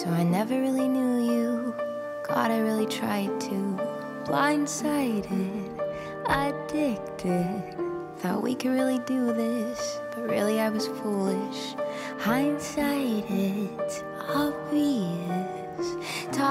So I never really knew you. God, I really tried to. Blindsided, addicted. Thought we could really do this, but really I was foolish. Hindsight.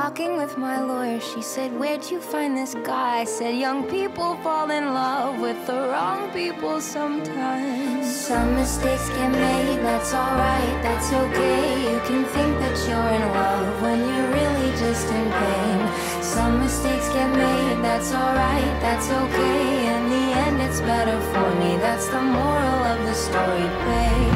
Talking with my lawyer, she said, Where'd you find this guy? I said, Young people fall in love with the wrong people sometimes. Some mistakes get made, that's alright, that's okay. You can think that you're in love when you're really just in pain. Some mistakes get made, that's alright, that's okay. In the end, it's better for me, that's the moral of the story, babe.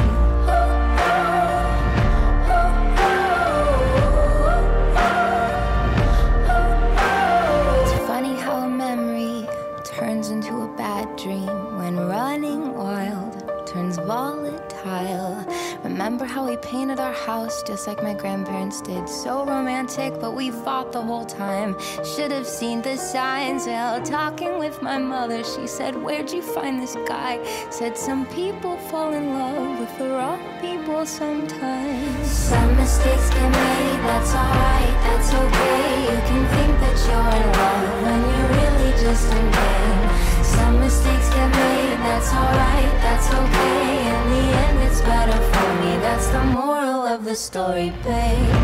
Into a bad dream when running wild turns volatile. Remember how we painted our house just like my grandparents did? So romantic, but we fought the whole time. Should have seen the signs. Well, talking with my mother, she said, Where'd you find this guy? Said, Some people fall in love with the wrong people sometimes. Some mistakes get made, that's alright, that's okay. You can think that you're in love when you're really just in pain. Some mistakes get made, that's alright, that's okay. In the end, it's better for me. That's the moral of the story, babe.